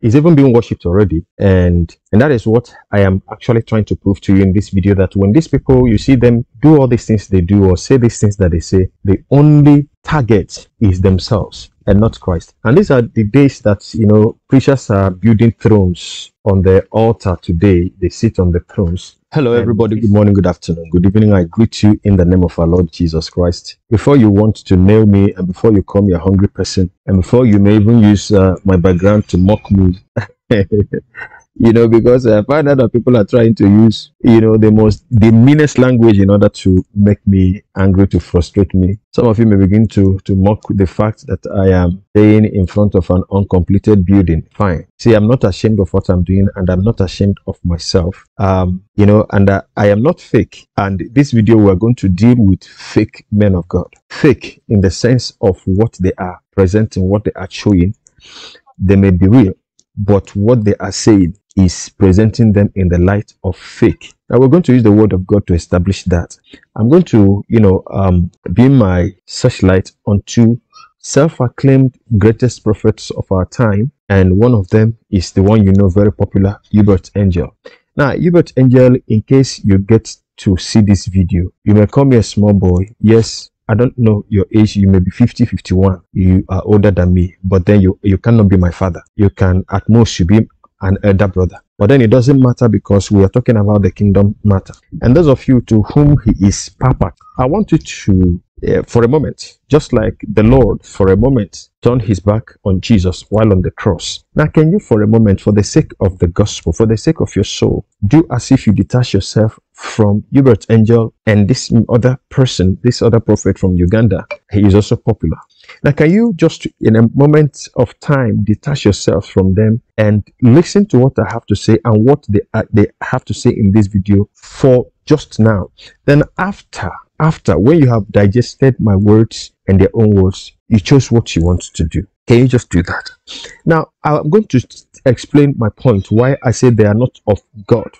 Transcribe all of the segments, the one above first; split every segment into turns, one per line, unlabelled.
is even being worshipped already and and that is what i am actually trying to prove to you in this video that when these people you see them do all these things they do or say these things that they say the only target is themselves and not Christ. And these are the days that, you know, preachers are building thrones on the altar today. They sit on the thrones. Hello, everybody. Good morning, good afternoon, good evening. I greet you in the name of our Lord Jesus Christ. Before you want to nail me, and before you call me a hungry person, and before you may even use uh, my background to mock me, you know, because I uh, find that people are trying to use, you know, the most, the meanest language in order to make me angry, to frustrate me. Some of you may begin to, to mock the fact that I am staying in front of an uncompleted building. Fine. See, I'm not ashamed of what I'm doing and I'm not ashamed of myself. Um, you know, and uh, I am not fake. And this video, we're going to deal with fake men of God. Fake in the sense of what they are presenting, what they are showing. They may be real, but what they are saying is presenting them in the light of faith. Now we're going to use the word of God to establish that. I'm going to, you know, um, be my searchlight onto self-acclaimed greatest prophets of our time, and one of them is the one you know very popular, Uebert Angel. Now, Uebert Angel, in case you get to see this video, you may call me a small boy. Yes, I don't know your age. You may be 50, 51. You are older than me, but then you, you cannot be my father. You can, at most, you be an elder brother. But then it doesn't matter because we are talking about the kingdom matter. And those of you to whom he is papa, I want you to, uh, for a moment, just like the Lord for a moment turned his back on Jesus while on the cross. Now, can you for a moment, for the sake of the gospel, for the sake of your soul, do as if you detach yourself from Uebert Angel and this other person, this other prophet from Uganda. He is also popular. Now, can you just in a moment of time detach yourselves from them and listen to what I have to say and what they, uh, they have to say in this video for just now? Then, after, after, when you have digested my words and their own words, you choose what you want to do. Can you just do that? Now, I'm going to explain my point why I say they are not of God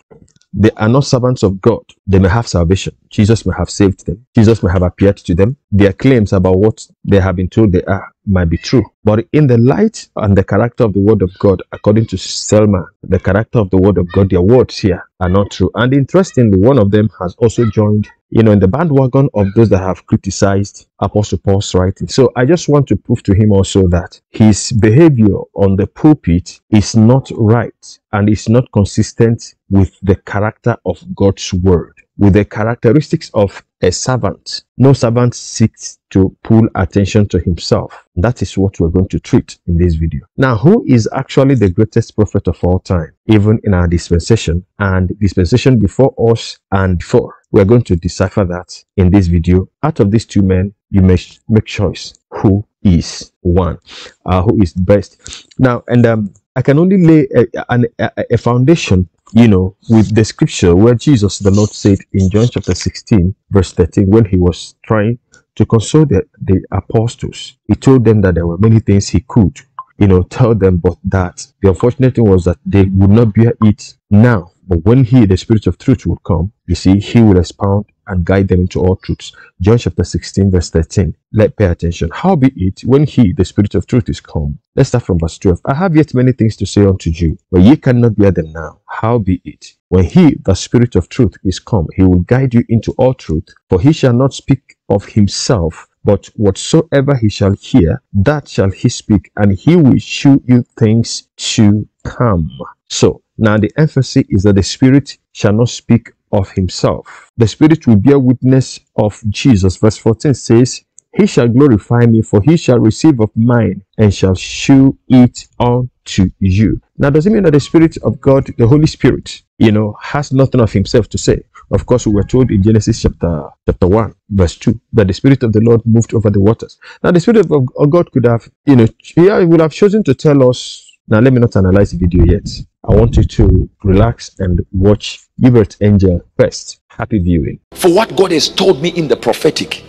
they are not servants of God. They may have salvation. Jesus may have saved them. Jesus may have appeared to them. Their claims about what they have been told they are might be true. But in the light and the character of the Word of God, according to Selma, the character of the Word of God, their words here are not true. And interestingly, one of them has also joined, you know, in the bandwagon of those that have criticized Apostle Paul's writing. So I just want to prove to him also that his behavior on the pulpit is not right and is not consistent with the character of God's Word with the characteristics of a servant. No servant seeks to pull attention to himself. That is what we're going to treat in this video. Now, who is actually the greatest prophet of all time, even in our dispensation and dispensation before us and before? We're going to decipher that in this video. Out of these two men, you must make choice who is one, uh, who is best. Now, and um, I can only lay a, a, a foundation you know, with the scripture where Jesus the Lord said in John chapter 16, verse 13, when he was trying to console the, the apostles, he told them that there were many things he could, you know, tell them, but that the unfortunate thing was that they would not bear it now, but when he, the Spirit of truth, will come, you see, he will expound and guide them into all truths. John chapter 16, verse 13. Let pay attention. How be it when he, the Spirit of truth, is come? Let's start from verse 12. I have yet many things to say unto you, but ye cannot bear them now. How be it? When he, the Spirit of truth, is come, he will guide you into all truth, for he shall not speak of himself, but whatsoever he shall hear, that shall he speak, and he will shew you things to come. So, now, the emphasis is that the Spirit shall not speak of himself. The Spirit will bear witness of Jesus. Verse 14 says, He shall glorify me, for he shall receive of mine and shall shew it unto you. Now, does it mean that the Spirit of God, the Holy Spirit, you know, has nothing of himself to say? Of course, we were told in Genesis chapter chapter 1, verse 2, that the Spirit of the Lord moved over the waters. Now, the Spirit of God could have, you know, he would have chosen to tell us. Now, let me not analyze the video yet. I want you to relax and watch Uebert Angel first. Happy viewing.
For what God has told me in the prophetic,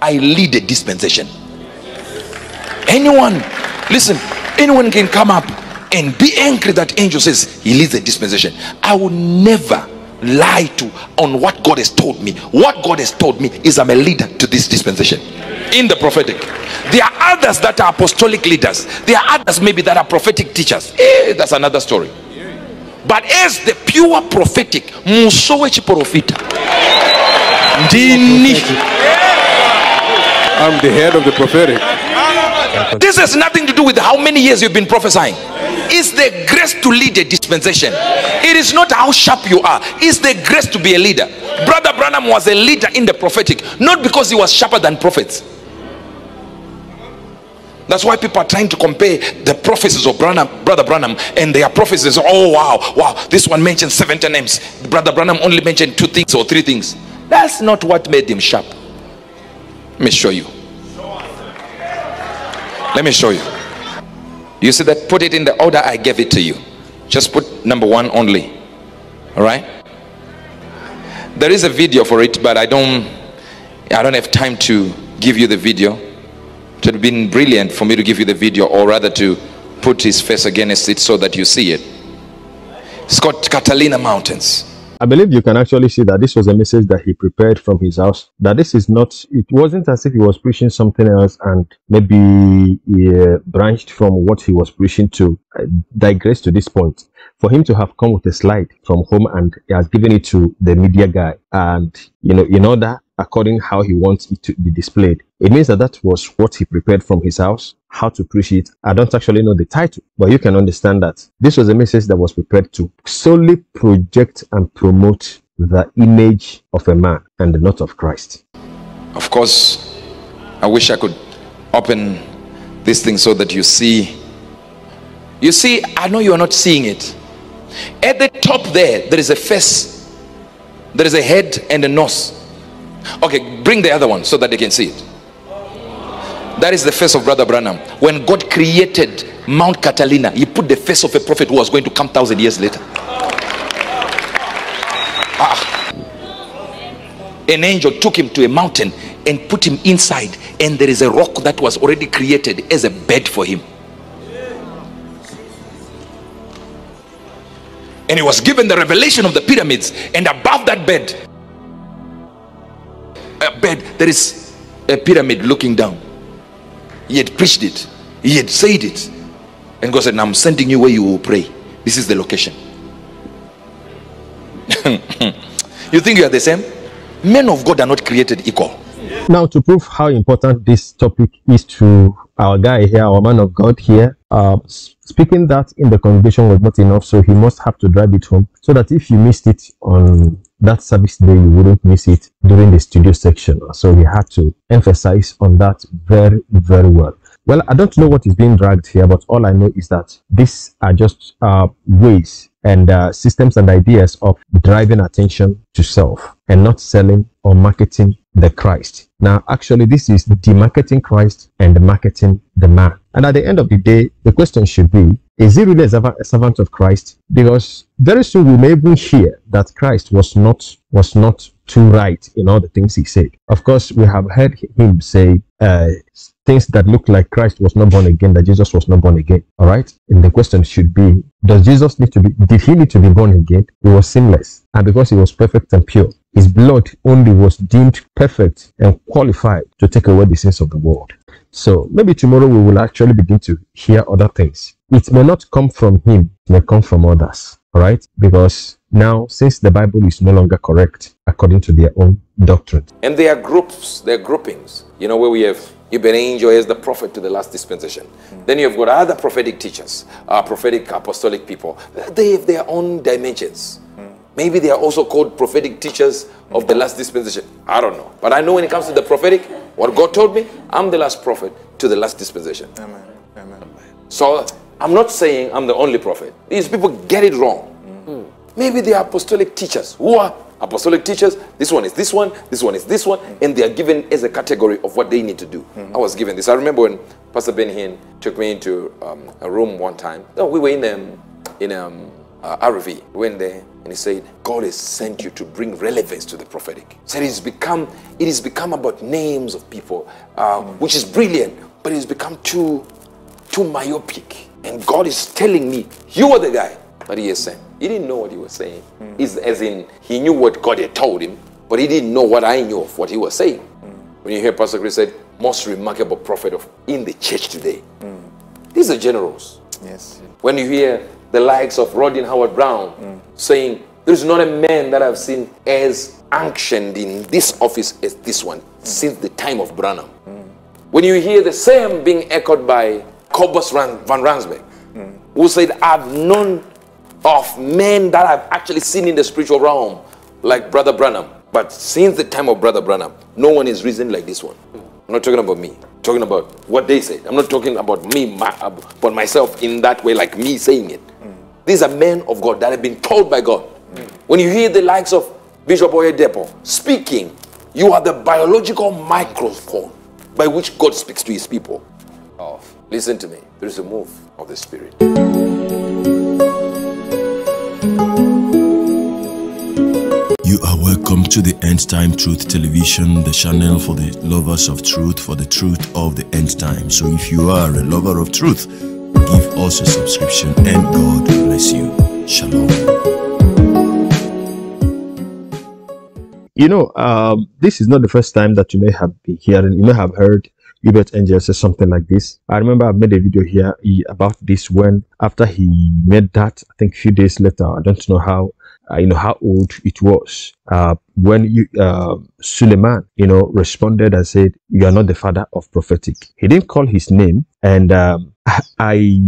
I lead a dispensation. Anyone, listen, anyone can come up and be angry that angel says he leads a dispensation. I will never lie to on what God has told me. What God has told me is I'm a leader to this dispensation in the prophetic. There are others that are apostolic leaders. There are others maybe that are prophetic teachers. Eh, that's another story. But as the pure prophetic, I'm the head of the prophetic. This has nothing to do with how many years you've been prophesying. It's the grace to lead a dispensation. It is not how sharp you are. It's the grace to be a leader. Brother Branham was a leader in the prophetic, not because he was sharper than prophets. That's why people are trying to compare the prophecies of Branham, Brother Branham and their prophecies. Oh, wow, wow, this one mentioned 70 names. Brother Branham only mentioned two things or three things. That's not what made him sharp. Let me show you. Let me show you. You see that? Put it in the order I gave it to you. Just put number one only. All right? There is a video for it, but I don't I don't have time to give you the video. It would have been brilliant for me to give you the video or rather to put his face against it so that you see it. It's called Catalina Mountains.
I believe you can actually see that this was a message that he prepared from his house. That this is not, it wasn't as if he was preaching something else and maybe uh, branched from what he was preaching to uh, digress to this point. For him to have come with a slide from home and he has given it to the media guy and, you know, in order according how he wants it to be displayed. It means that that was what he prepared from his house how to preach it. I don't actually know the title, but you can understand that this was a message that was prepared to solely project and promote the image of a man and not of Christ.
Of course, I wish I could open this thing so that you see. You see, I know you are not seeing it. At the top there, there is a face, there is a head and a nose. Okay, bring the other one so that they can see it. That is the face of Brother Branham. When God created Mount Catalina, he put the face of a prophet who was going to come thousand years later. Ah. An angel took him to a mountain and put him inside and there is a rock that was already created as a bed for him. And he was given the revelation of the pyramids and above that bed, a bed, there is a pyramid looking down. He had preached it. He had said it. And God said, I'm sending you where you will pray. This is the location. you think you are the same? Men of God are not created equal.
Now, to prove how important this topic is to our guy here, our man of God here, uh, speaking that in the congregation was not enough, so he must have to drive it home so that if you missed it on that service day, you wouldn't miss it during the studio section. So he had to emphasize on that very, very well. Well, I don't know what is being dragged here, but all I know is that these are just uh, ways and uh, systems and ideas of driving attention to self and not selling or marketing the Christ. Now, actually, this is demarketing Christ and marketing the man. And at the end of the day, the question should be is he really a servant of Christ? Because very soon we may even hear that Christ was not was not too right in all the things he said. Of course, we have heard him say uh, things that look like Christ was not born again, that Jesus was not born again. All right. And the question should be: Does Jesus need to be? Did he need to be born again? He was sinless, and because he was perfect and pure, his blood only was deemed perfect and qualified to take away the sins of the world. So maybe tomorrow we will actually begin to hear other things. It may not come from him, it may come from others. All right? Because now, since the Bible is no longer correct according to their own doctrine.
And there are groups, there are groupings, you know, where we have Uebert Angel as the prophet to the last dispensation. Mm. Then you've got other prophetic teachers, uh, prophetic apostolic people. They have their own dimensions. Maybe they are also called prophetic teachers of the last dispensation. I don't know. But I know when it comes to the prophetic, what God told me, I'm the last prophet to the last dispensation. Amen. Amen. So I'm not saying I'm the only prophet. These people get it wrong. Mm. Maybe they are apostolic teachers who are apostolic teachers. This one is this one, this one is this one, and they are given as a category of what they need to do. Mm-hmm. I was given this. I remember when Pastor Benny Hinn took me into um, a room one time. No, we were in a, um, in um, uh, RV. We went there. the and he said, God has sent you to bring relevance to the prophetic. He said it's become, it has become about names of people, uh, which is brilliant, but it's become too, too myopic. And God is telling me, you are the guy that he has sent. He didn't know what he was saying. Mm. as in, he knew what God had told him, but he didn't know what I knew of what he was saying. Mm. When you hear Pastor Chris said, most remarkable prophet of in the church today. Mm. These are generals. Yes. When you hear the likes of Rodney Howard-Browne mm. saying, There's not a man that I've seen as ancient in this office as this one mm. since the time of Branham. Mm. When you hear the same being echoed by Kobus van Rensburg, who said, I've known of men that I've actually seen in the spiritual realm, like Brother Branham. But since the time of Brother Branham, no one is risen like this one. I'm not talking about me. talking about what they said. I'm not talking about me, my, about myself in that way, like me saying it. These are men of God that have been told by God. Mm. When you hear the likes of Bishop Oyedepo speaking, you are the biological microphone by which God speaks to his people. Oh, listen to me. There is a move of the Spirit.
You are welcome to the End Time Truth Television, the channel for the lovers of truth, for the truth of the end time. So if you are a lover of truth, Give us a subscription and God bless you. Shalom. You know, um, this is not the first time that you may have been hearing, you may have heard Uebert Angel says something like this. I remember i made a video here about this when after he made that, I think a few days later, I don't know how, uh, you know, how old it was. Uh, when you, uh, Suleman, you know, responded and said, you are not the father of prophetic. He didn't call his name and um, I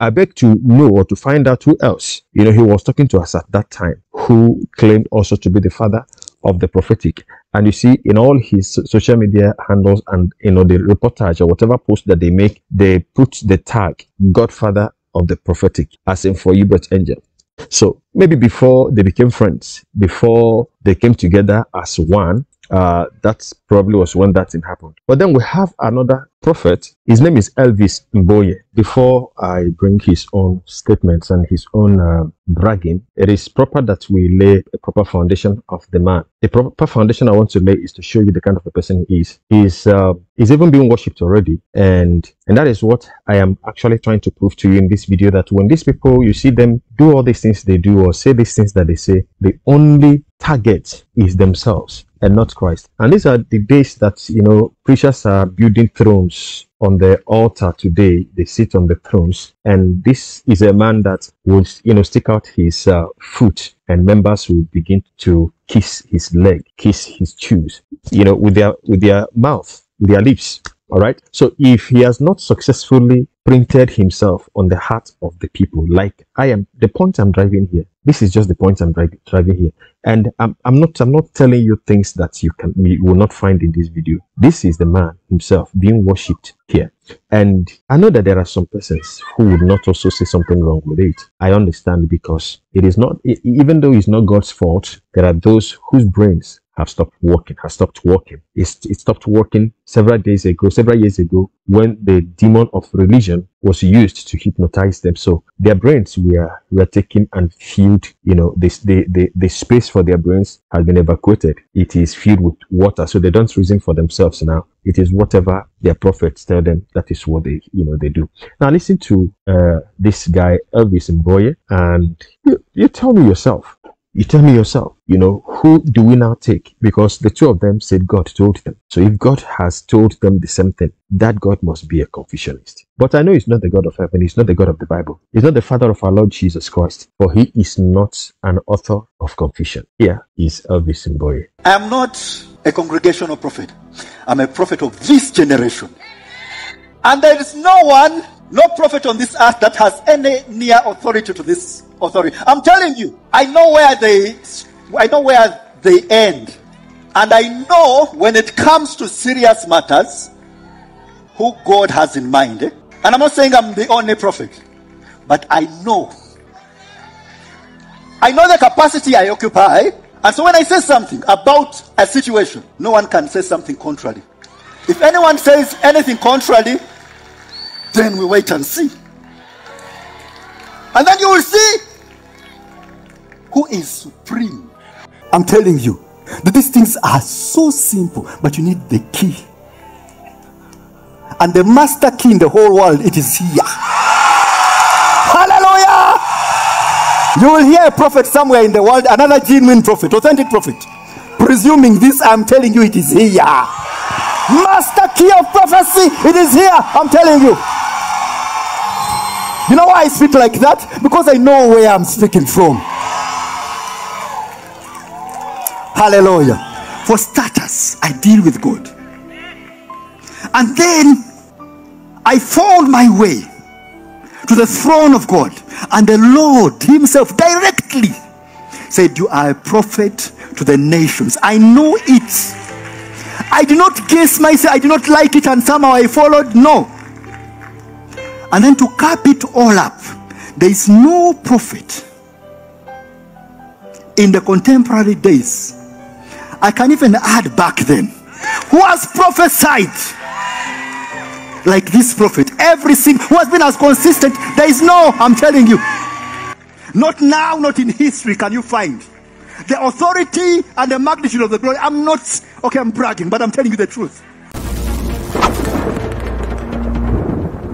I beg to know or to find out who else you know he was talking to us at that time who claimed also to be the father of the prophetic. And you see in all his social media handles and you know the reportage or whatever post that they make, they put the tag Godfather of the prophetic, as in for Uebert Angel. So maybe before they became friends, before they came together as one, uh, that probably was when that thing happened. But then we have another prophet. His name is Elvis Mboye. Before I bring his own statements and his own uh, bragging, it is proper that we lay a proper foundation of the man. The proper foundation I want to lay is to show you the kind of a person he is. He's, uh, he's even being worshipped already. And, and that is what I am actually trying to prove to you in this video that when these people, you see them do all these things they do or say these things that they say, the only target is themselves and not Christ. And these are the days that, you know, Preachers are building thrones on the altar today. They sit on the thrones, and this is a man that will, you know, stick out his uh, foot, and members will begin to kiss his leg, kiss his shoes, you know, with their with their mouth, with their lips. All right. So if he has not successfully printed himself on the heart of the people. Like I am the point I'm driving here. This is just the point I'm driving driving here. And I'm, I'm not I'm not telling you things that you can you will not find in this video. This is the man himself being worshipped here. And I know that there are some persons who would not also say something wrong with it. I understand because it is not even though it's not God's fault, there are those whose brains have stopped working, has stopped working. it stopped working several days ago, several years ago, when the demon of religion was used to hypnotize them. So their brains were, were taken and filled, you know, this, the, the, the space for their brains has been evacuated. It is filled with water. So they don't reason for themselves now. It is whatever their prophets tell them. That is what they, you know, they do. Now listen to uh, this guy, Elvis Mboye, and you, you tell me yourself, you tell me yourself, you know, who do we now take? Because the two of them said God told them. So if God has told them the same thing, that God must be a Confucianist. But I know it's not the God of heaven, it's not the God of the Bible, it's not the Father of our Lord Jesus Christ, for he is not an author of confusion. Here is Elvis Mboye.
I am not a congregational prophet, I'm a prophet of this generation. And there is no one no prophet on this earth that has any near authority to this authority. I'm telling you, I know where they, I know where they end. And I know when it comes to serious matters, who God has in mind. Eh? And I'm not saying I'm the only prophet, but I know. I know the capacity I occupy. And so when I say something about a situation, no one can say something contrary. If anyone says anything contrary, then we wait and see. And then you will see who is supreme. I'm telling you that these things are so simple, but you need the key. And the master key in the whole world, it is here. Hallelujah! You will hear a prophet somewhere in the world, another genuine prophet, authentic prophet. Presuming this, I'm telling you, it is here. Master key of prophecy, it is here. I'm telling you. You know why I speak like that? Because I know where I'm speaking from. Hallelujah. For starters, I deal with God. And then I found my way to the throne of God. And the Lord Himself directly said, You are a prophet to the nations. I know it. I did not guess myself. I did not like it and somehow I followed. No. And then to cap it all up, there is no prophet in the contemporary days. I can even add back then who has prophesied like this prophet. Every single who has been as consistent. There is no, I'm telling you. Not now, not in history can you find the authority and the magnitude of the glory. I'm not okay, I'm bragging, but I'm telling you the truth.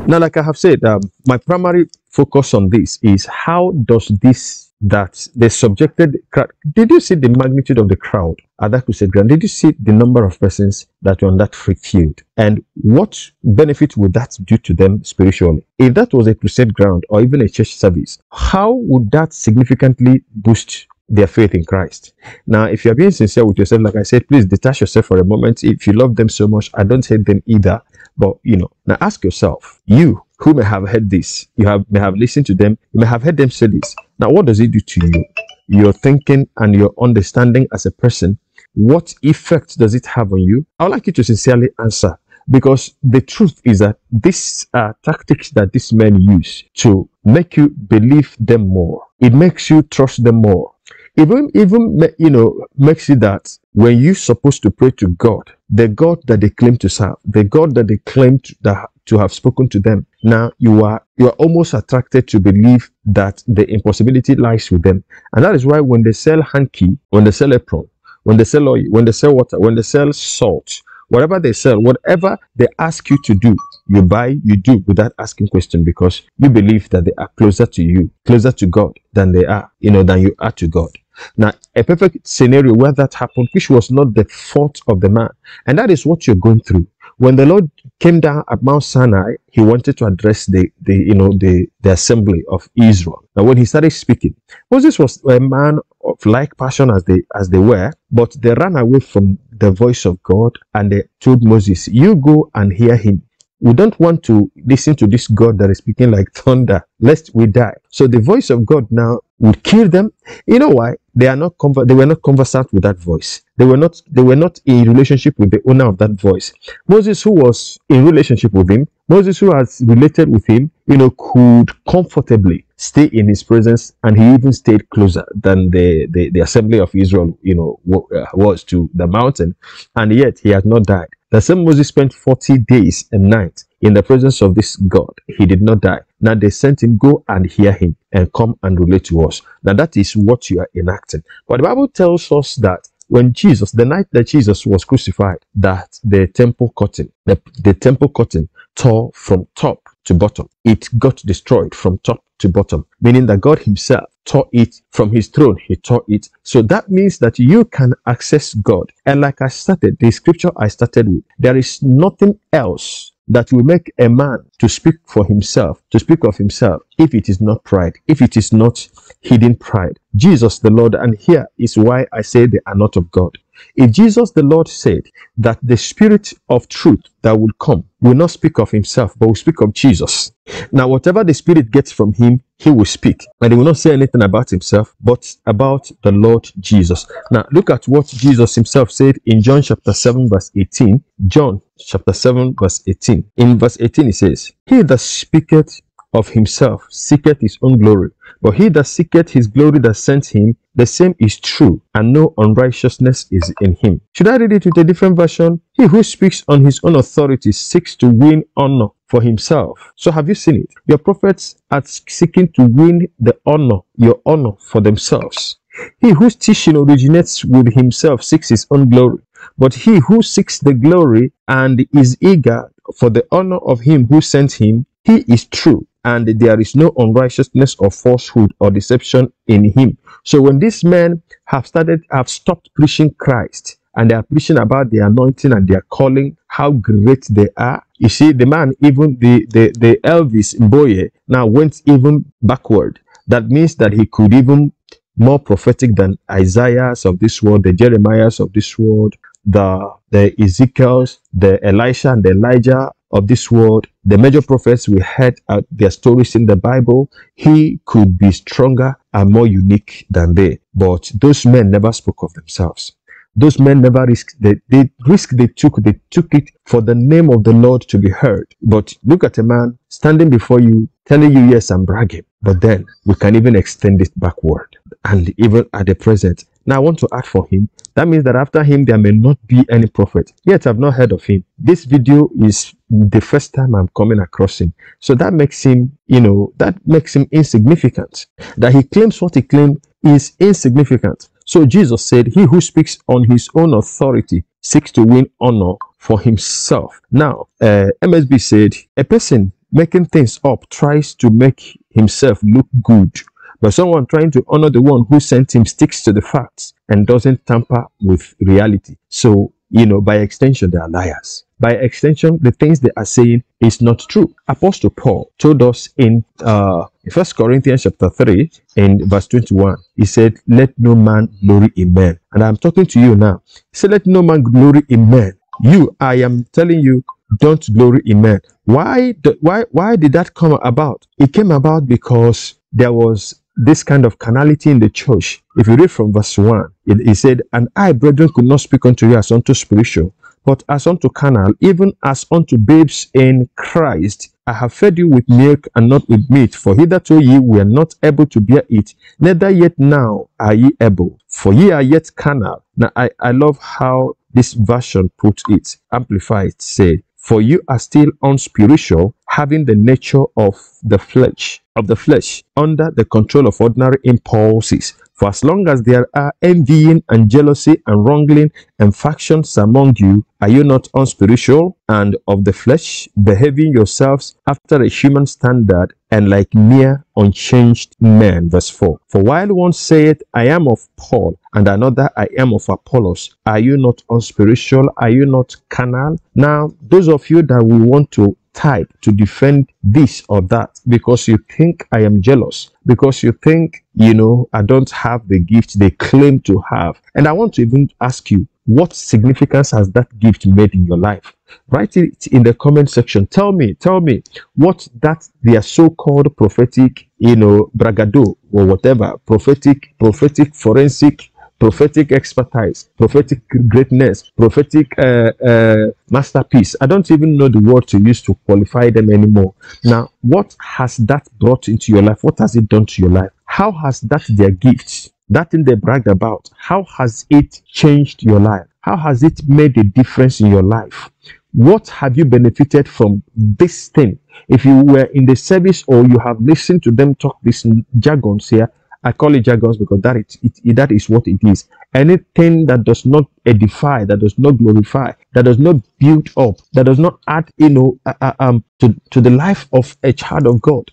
Now, like I have said, um, my primary focus on this is how does this that the subjected crowd. Did you see the magnitude of the crowd at that crusade ground? Did you see the number of persons that were on that free field? And what benefit would that do to them spiritually? If that was a crusade ground or even a church service, how would that significantly boost their faith in Christ. Now, if you're being sincere with yourself, like I said, please detach yourself for a moment. If you love them so much, I don't hate them either. But you know, now ask yourself, you who may have heard this, you have may have listened to them, you may have heard them say this. Now, what does it do to you? Your thinking and your understanding as a person, what effect does it have on you? I would like you to sincerely answer because the truth is that these uh, tactics that these men use to make you believe them more, it makes you trust them more. Even, even you know, makes it that when you're supposed to pray to God, the God that they claim to serve, the God that they claim to, that, to have spoken to them. Now you are you are almost attracted to believe that the impossibility lies with them, and that is why when they sell hanky, when they sell apron, when they sell oil, when they sell water, when they sell salt, whatever they sell, whatever they ask you to do, you buy, you do without asking question because you believe that they are closer to you, closer to God than they are, you know, than you are to God. Now, a perfect scenario where that happened, which was not the fault of the man. And that is what you're going through. When the Lord came down at Mount Sinai, he wanted to address the, the you know, the, the assembly of Israel. Now, when he started speaking, Moses was a man of like passion as they, as they were, but they ran away from the voice of God and they told Moses, you go and hear him we don't want to listen to this God that is speaking like thunder, lest we die. So the voice of God now would kill them. You know why? they are not they were not conversant with that voice they were not they were not in relationship with the owner of that voice moses who was in relationship with him moses who has related with him you know could comfortably stay in his presence and he even stayed closer than the the, the assembly of israel you know uh, was to the mountain and yet he had not died the same moses spent 40 days and nights in the presence of this god he did not die now they sent him, go and hear him and come and relate to us. Now that is what you are enacting. But the Bible tells us that when Jesus, the night that Jesus was crucified, that the temple curtain, the, the temple curtain tore from top to bottom. It got destroyed from top to bottom, meaning that God himself tore it from his throne. He tore it. So that means that you can access God. And like I started, the scripture I started with, there is nothing else that will make a man to speak for himself, to speak of himself, if it is not pride, if it is not hidden pride. Jesus the Lord, and here is why I say they are not of God. If Jesus the Lord said that the spirit of truth that will come will not speak of himself, but will speak of Jesus. Now, whatever the spirit gets from him, he will speak. And he will not say anything about himself, but about the Lord Jesus. Now, look at what Jesus himself said in John chapter 7, verse 18. John chapter 7, verse 18. In verse 18, he says, He that speaketh of himself seeketh his own glory. But he that seeketh his glory that sent him, the same is true, and no unrighteousness is in him. Should I read it with a different version? He who speaks on his own authority seeks to win honor for himself. So have you seen it? Your prophets are seeking to win the honor, your honor for themselves. He whose teaching originates with himself seeks his own glory. But he who seeks the glory and is eager for the honor of him who sent him, he is true and there is no unrighteousness or falsehood or deception in him. So when these men have started, have stopped preaching Christ and they are preaching about the anointing and their calling, how great they are. You see, the man, even the, the, the Elvis Boye, now went even backward. That means that he could even more prophetic than Isaiahs of this world, the Jeremiahs of this world, the, the Ezekiels, the Elisha and the Elijah of this world, the major prophets we heard at their stories in the Bible, he could be stronger and more unique than they. But those men never spoke of themselves. Those men never risked the, the risk they took, they took it for the name of the Lord to be heard. But look at a man standing before you, telling you, yes, I'm bragging. But then we can even extend it backward and even at the present. Now I want to ask for him. That means that after him, there may not be any prophet. Yet I've not heard of him. This video is the first time I'm coming across him. So that makes him, you know, that makes him insignificant. That he claims what he claims is insignificant. So Jesus said, He who speaks on his own authority seeks to win honor for himself. Now, uh, MSG said, A person making things up tries to make himself look good, but someone trying to honor the one who sent him sticks to the facts and doesn't tamper with reality. So, you know, by extension, they are liars by extension, the things they are saying is not true. Apostle Paul told us in uh, 1 Corinthians chapter 3 in verse 21, he said, let no man glory in man. And I'm talking to you now. He said, let no man glory in man. You, I am telling you, don't glory in man. Why, why, why did that come about? It came about because there was this kind of carnality in the church. If you read from verse 1, he said, And I, brethren, could not speak unto you as unto spiritual, but as unto carnal, even as unto babes in Christ. I have fed you with milk and not with meat, for hitherto ye were not able to bear it, neither yet now are ye able, for ye are yet carnal. Now I, I love how this version put it. Amplified said, For you are still unspiritual, having the nature of the flesh of the flesh under the control of ordinary impulses for as long as there are envying and jealousy and wrangling and factions among you are you not unspiritual and of the flesh behaving yourselves after a human standard and like mere unchanged men verse 4 for while one saith i am of paul and another i am of apollos are you not unspiritual are you not carnal now those of you that will want to type to defend this or that because you think I am jealous, because you think, you know, I don't have the gift they claim to have. And I want to even ask you, what significance has that gift made in your life? Write it in the comment section. Tell me, tell me what that their so-called prophetic, you know, bragado or whatever, prophetic, prophetic, forensic prophetic expertise, prophetic greatness, prophetic uh, uh, masterpiece. I don't even know the word to use to qualify them anymore. Now, what has that brought into your life? What has it done to your life? How has that their gift, that thing they bragged about, how has it changed your life? How has it made a difference in your life? What have you benefited from this thing? If you were in the service or you have listened to them talk these jargons here, I call it jargons because it, that is what it is. Anything that does not edify, that does not glorify, that does not build up, that does not add, you know, uh, uh, um, to, to the life of a child of God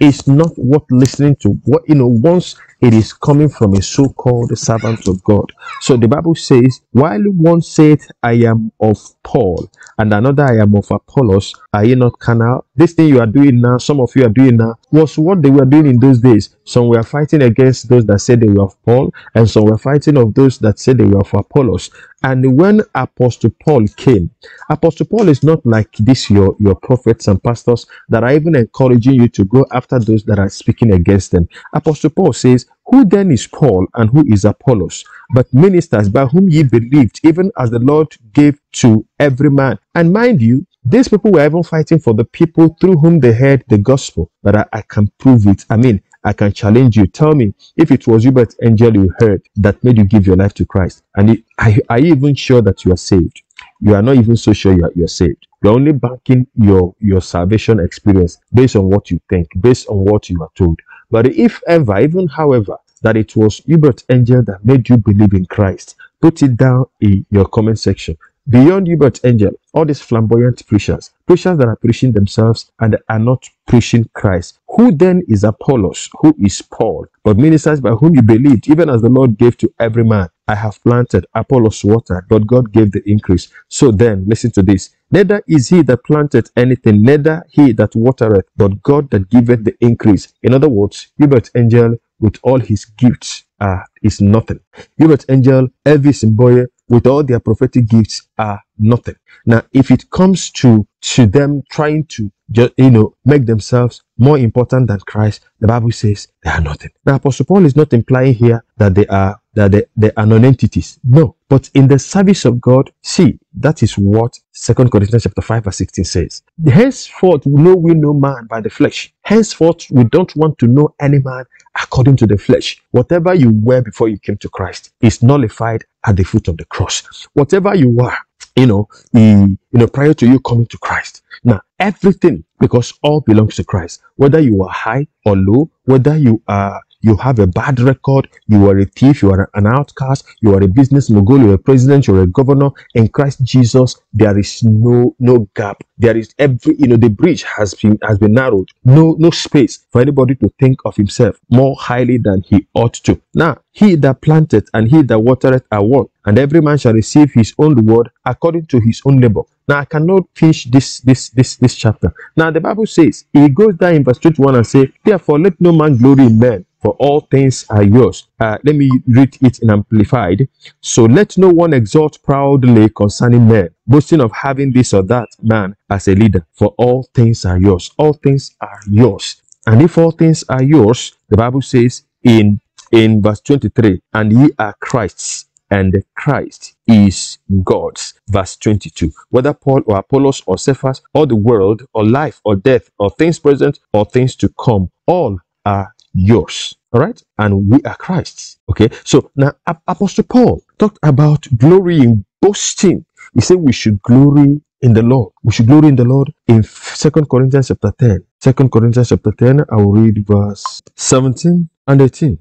is not worth listening to. What, you know, once it is coming from a so-called servant of God. So the Bible says, while one said, I am of Paul, and another, I am of Apollos, are you not carnal? This thing you are doing now, some of you are doing now, was what they were doing in those days. Some were fighting against those that said they were of Paul, and some were fighting of those that said they were of Apollos. And when Apostle Paul came, Apostle Paul is not like this, your, your prophets and pastors that are even encouraging you to go after those that are speaking against them. Apostle Paul says, Who then is Paul and who is Apollos? But ministers by whom ye believed, even as the Lord gave to every man. And mind you, these people were even fighting for the people through whom they heard the gospel. But I, I can prove it. I mean, I can challenge you. Tell me if it was Uebert Angel you heard that made you give your life to Christ. And it, are, are you even sure that you are saved? You are not even so sure you are, you are saved. You're only banking your, your salvation experience based on what you think, based on what you are told. But if ever, even however, that it was Uebert Angel that made you believe in Christ, put it down in your comment section. Beyond Uebert Angel, all these flamboyant preachers, preachers that are preaching themselves and are not preaching Christ, who then is Apollos, who is Paul, but ministers by whom you believed, even as the Lord gave to every man. I have planted Apollos water, but God gave the increase. So then, listen to this. Neither is he that planted anything, neither he that watereth, but God that giveth the increase. In other words, Uebert Angel, with all his gifts, uh, is nothing. Uebert Angel, Elvis Mboye, with all their prophetic gifts are nothing. Now, if it comes to, to them trying to just, you know, make themselves more important than Christ, the Bible says they are nothing. The Apostle Paul is not implying here that they are that they, they are non-entities. No. But in the service of God, see, that is what Second Corinthians chapter 5 verse 16 says. Henceforth we know we no man by the flesh. Henceforth we don't want to know any man according to the flesh. Whatever you were before you came to Christ is nullified at the foot of the cross. Whatever you were, you know, in, you know, prior to you coming to Christ, now, everything, because all belongs to Christ, whether you are high or low, whether you are you have a bad record, you are a thief, you are an outcast, you are a business mogul, you are a president, you are a governor, in Christ Jesus, there is no no gap. There is every you know the bridge has been has been narrowed. No no space for anybody to think of himself more highly than he ought to. Now he that planteth and he that watereth are one, and every man shall receive his own reward according to his own labor. Now I cannot finish this this this this chapter. Now the Bible says he goes down in verse 21 and say, Therefore let no man glory in men for all things are yours. Uh, let me read it in amplified. So let no one exalt proudly concerning men, boasting of having this or that man as a leader, for all things are yours. All things are yours. And if all things are yours, the Bible says in, in verse 23, and ye are Christ's, and Christ is God's. Verse 22. Whether Paul or Apollos or Cephas or the world or life or death or things present or things to come, all are yours all right and we are christ's okay so now apostle paul talked about glory in boasting he said we should glory in the lord we should glory in the lord in second corinthians chapter 10 second corinthians chapter 10 i will read verse 17 and 18.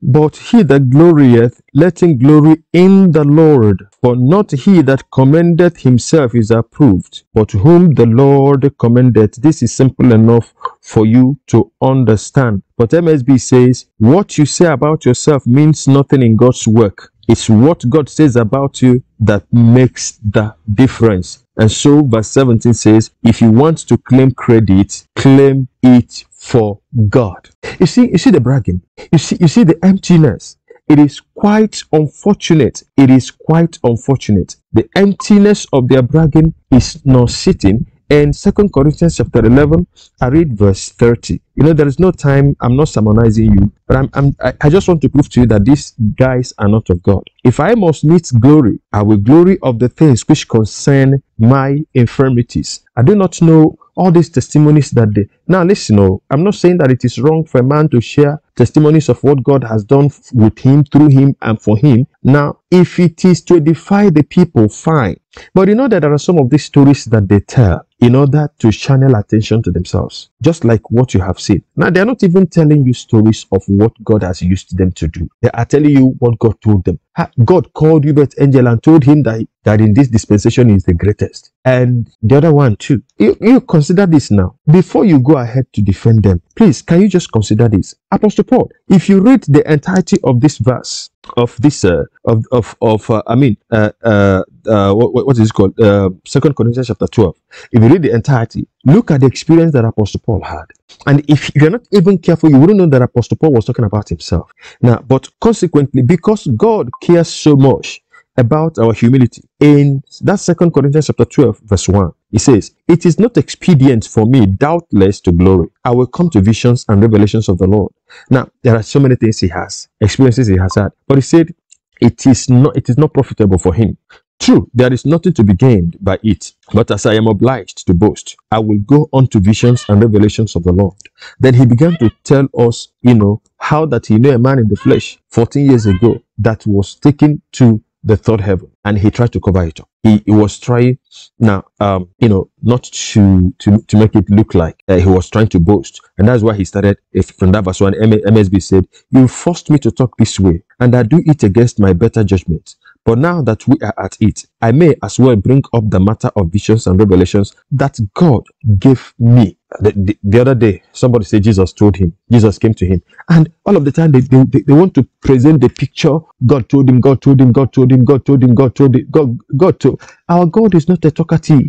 But he that glorieth, let him glory in the Lord. For not he that commendeth himself is approved, but whom the Lord commendeth. This is simple enough for you to understand. But MSG says, what you say about yourself means nothing in God's work. It's what God says about you that makes the difference. And so verse 17 says, if you want to claim credit, claim it for God. You see, you see the bragging. You see, you see the emptiness. It is quite unfortunate. It is quite unfortunate. The emptiness of their bragging is not sitting. And Second Corinthians chapter 11, I read verse 30. You know, there is no time. I'm not sermonizing you, but I'm, I'm, I just want to prove to you that these guys are not of God. If I must needs glory, I will glory of the things which concern my infirmities. I do not know all these testimonies that they now listen no, oh, i'm not saying that it is wrong for a man to share testimonies of what god has done with him through him and for him now if it is to edify the people fine but you know that there are some of these stories that they tell in order to channel attention to themselves just like what you have seen now they're not even telling you stories of what god has used them to do they are telling you what god told them god called you, but angel and told him that that in this dispensation is the greatest. And the other one too. You, you consider this now. Before you go ahead to defend them, please, can you just consider this? Apostle Paul, if you read the entirety of this verse, of this, uh, of, of, of uh, I mean, uh, uh, uh, what, what is it called? Uh, Second Corinthians chapter 12. If you read the entirety, look at the experience that Apostle Paul had. And if you're not even careful, you wouldn't know that Apostle Paul was talking about himself. Now, but consequently, because God cares so much, about our humility. In that second Corinthians chapter 12, verse 1, he says, It is not expedient for me, doubtless, to glory. I will come to visions and revelations of the Lord. Now, there are so many things he has, experiences he has had. But he said, It is not it is not profitable for him. True, there is nothing to be gained by it, but as I am obliged to boast, I will go on to visions and revelations of the Lord. Then he began to tell us, you know, how that he knew a man in the flesh 14 years ago that was taken to the third heaven and he tried to cover it up he, he was trying now um you know not to to to make it look like uh, he was trying to boast and that's why he started if from that verse one msg said you forced me to talk this way and i do it against my better judgment but now that we are at it, I may as well bring up the matter of visions and revelations that God gave me the, the, the, other day, somebody said Jesus told him, Jesus came to him. And all of the time, they, they, they want to present the picture. God told him, God told him, God told him, God told him, God told him, God, God told. Our God is not a talkative.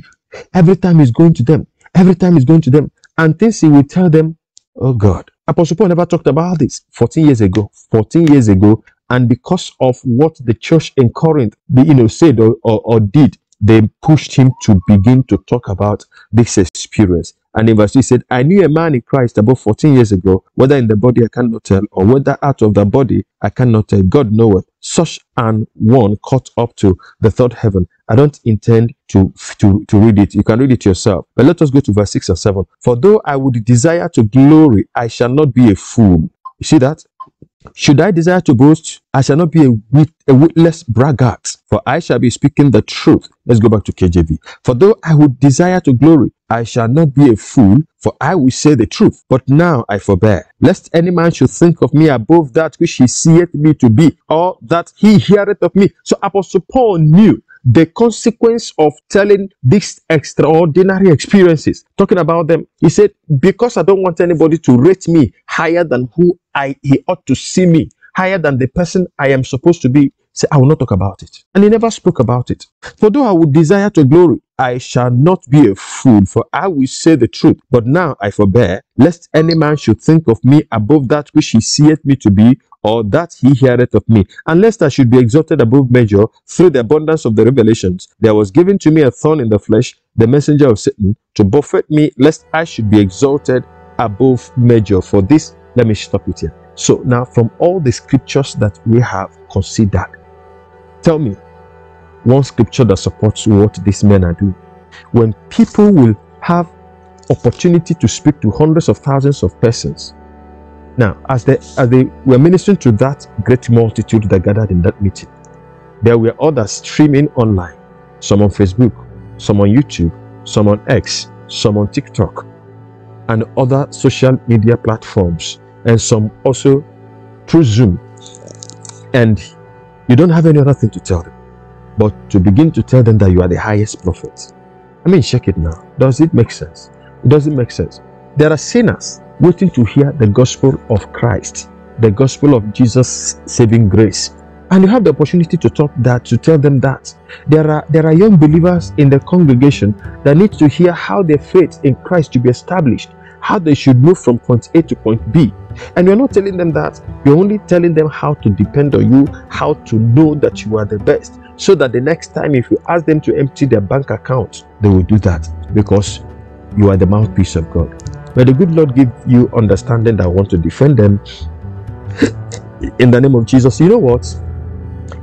Every time he's going to them, every time he's going to them. And things he will tell them, oh God. Apostle Paul never talked about this 14 years ago. 14 years ago. And because of what the church in Corinth, you know, said or, or, or did, they pushed him to begin to talk about this experience. And in verse anniversary said, I knew a man in Christ about 14 years ago, whether in the body I cannot tell, or whether out of the body I cannot tell. God knoweth. Such an one caught up to the third heaven. I don't intend to, to, to read it. You can read it yourself. But let us go to verse 6 and 7. For though I would desire to glory, I shall not be a fool. You see that? Should I desire to boast, I shall not be a, wit a, witless braggart, for I shall be speaking the truth. Let's go back to KJV. For though I would desire to glory, I shall not be a fool, for I will say the truth. But now I forbear, lest any man should think of me above that which he seeth me to be, or that he heareth of me. So Apostle Paul knew the consequence of telling these extraordinary experiences, talking about them. He said, because I don't want anybody to rate me higher than who I, he ought to see me, higher than the person I am supposed to be. Say, I will not talk about it. And he never spoke about it. For though I would desire to glory, I shall not be a fool, for I will say the truth. But now I forbear, lest any man should think of me above that which he seeth me to be, or that he heareth of me, and lest I should be exalted above measure through the abundance of the revelations. There was given to me a thorn in the flesh, the messenger of Satan, to buffet me, lest I should be exalted above measure. For this, let me stop it here. So now, from all the scriptures that we have considered, tell me, one scripture that supports what these men are doing. When people will have opportunity to speak to hundreds of thousands of persons, now as they as they were ministering to that great multitude that gathered in that meeting, there were others streaming online, some on Facebook, some on YouTube, some on X, some on TikTok, and other social media platforms, and some also through Zoom. And you don't have any other thing to tell them but to begin to tell them that you are the highest prophet. I mean, check it now. Does it make sense? It doesn't make sense. There are sinners waiting to hear the gospel of Christ, the gospel of Jesus' saving grace. And you have the opportunity to talk that, to tell them that. There are, there are young believers in the congregation that need to hear how their faith in Christ to be established how they should move from point A to point B. And you're not telling them that, you're only telling them how to depend on you, how to know that you are the best, so that the next time if you ask them to empty their bank account, they will do that because you are the mouthpiece of God. May the good Lord give you understanding that I want to defend them in the name of Jesus. You know what?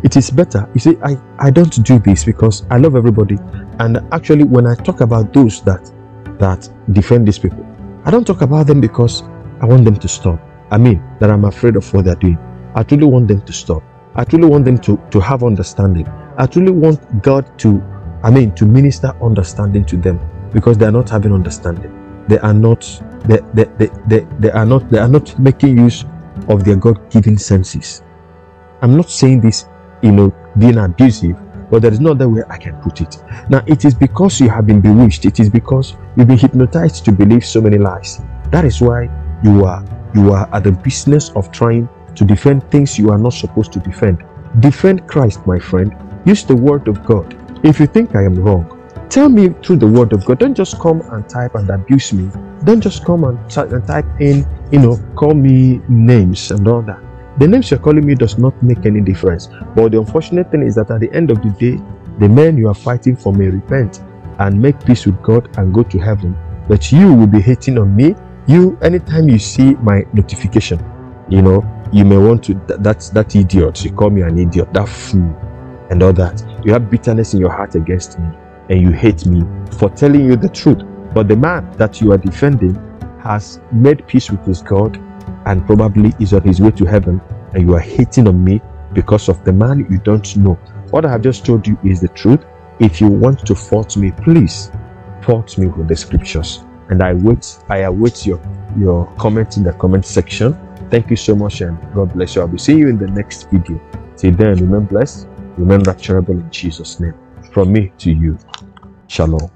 It is better. You see, I, I don't do this because I love everybody. And actually, when I talk about those that that defend these people, I don't talk about them because I want them to stop. I mean, that I'm afraid of what they're doing. I truly want them to stop. I truly want them to, to have understanding. I truly want God to, I mean, to minister understanding to them because they are not having understanding. They are not, they, they, they, they, they are not, they are not making use of their God-given senses. I'm not saying this, you know, being abusive but there is no other way I can put it. Now, it is because you have been bewitched. It is because you've been hypnotized to believe so many lies. That is why you are you are at the business of trying to defend things you are not supposed to defend. Defend Christ, my friend. Use the word of God. If you think I am wrong, tell me through the word of God. Don't just come and type and abuse me. Don't just come and, and type in, you know, call me names and all that. The names you're calling me does not make any difference. But the unfortunate thing is that at the end of the day, the men you are fighting for may repent and make peace with God and go to heaven. But you will be hating on me. You, anytime you see my notification, you know, you may want to, that, that's that idiot. You call me an idiot, that fool, and all that. You have bitterness in your heart against me and you hate me for telling you the truth. But the man that you are defending has made peace with his God and probably is on his way to heaven and you are hating on me because of the man you don't know. What I have just told you is the truth. If you want to fault me, please fault me with the scriptures. And I wait, I await your your comment in the comment section. Thank you so much and God bless you. I'll be seeing you in the next video. Till then, remain blessed, remain rapturable in Jesus' name. From me to you. Shalom.